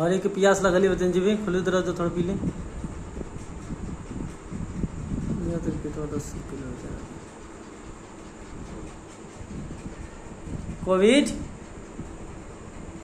और एक प्यास लगल बतन जी खुले तरह तो थोड़ा पी लें। या तो, तो दस किलो हो जाएगा कोविड?